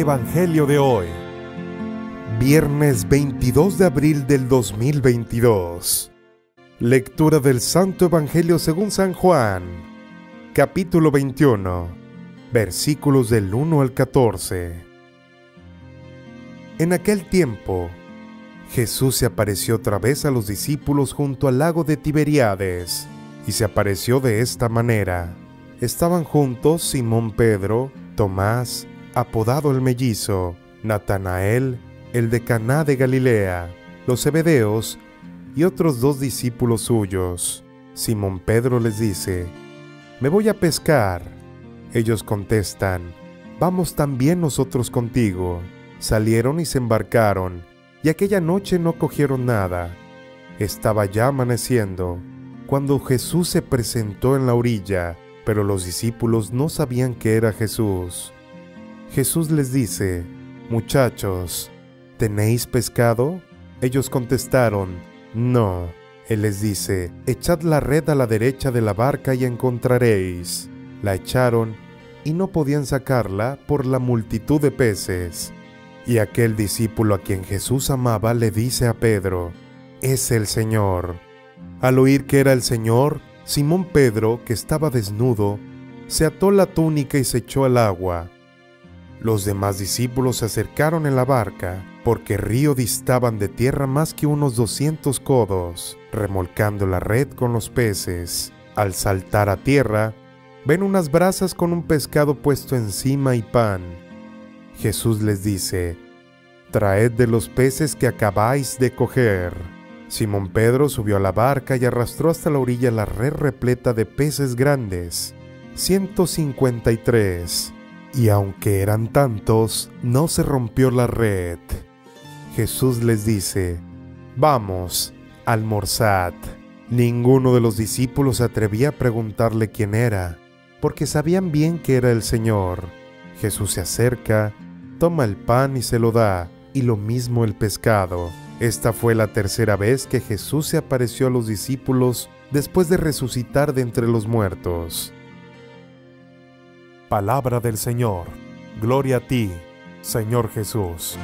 Evangelio de hoy. Viernes 22 de abril del 2022. Lectura del Santo Evangelio según San Juan. Capítulo 21. Versículos del 1 al 14. En aquel tiempo, Jesús se apareció otra vez a los discípulos junto al lago de Tiberíades, y se apareció de esta manera. Estaban juntos Simón Pedro, Tomás, apodado el mellizo, Natanael, el de Caná de Galilea, los Zebedeos y otros dos discípulos suyos. Simón Pedro les dice, Me voy a pescar. Ellos contestan, Vamos también nosotros contigo. Salieron y se embarcaron, y aquella noche no cogieron nada. Estaba ya amaneciendo, cuando Jesús se presentó en la orilla, pero los discípulos no sabían que era Jesús. Jesús les dice, Muchachos, ¿tenéis pescado? Ellos contestaron, No. Él les dice, Echad la red a la derecha de la barca y encontraréis. La echaron y no podían sacarla por la multitud de peces. Y aquel discípulo a quien Jesús amaba le dice a Pedro, Es el Señor. Al oír que era el Señor, Simón Pedro, que estaba desnudo, se ató la túnica y se echó al agua. Los demás discípulos se acercaron en la barca, porque río distaban de tierra más que unos doscientos codos, remolcando la red con los peces. Al saltar a tierra, ven unas brasas con un pescado puesto encima y pan. Jesús les dice, Traed de los peces que acabáis de coger. Simón Pedro subió a la barca y arrastró hasta la orilla la red repleta de peces grandes, 153 y aunque eran tantos, no se rompió la red. Jesús les dice, Vamos, almorzad. Ninguno de los discípulos atrevía a preguntarle quién era, porque sabían bien que era el Señor. Jesús se acerca, toma el pan y se lo da, y lo mismo el pescado. Esta fue la tercera vez que Jesús se apareció a los discípulos después de resucitar de entre los muertos. Palabra del Señor. Gloria a ti, Señor Jesús.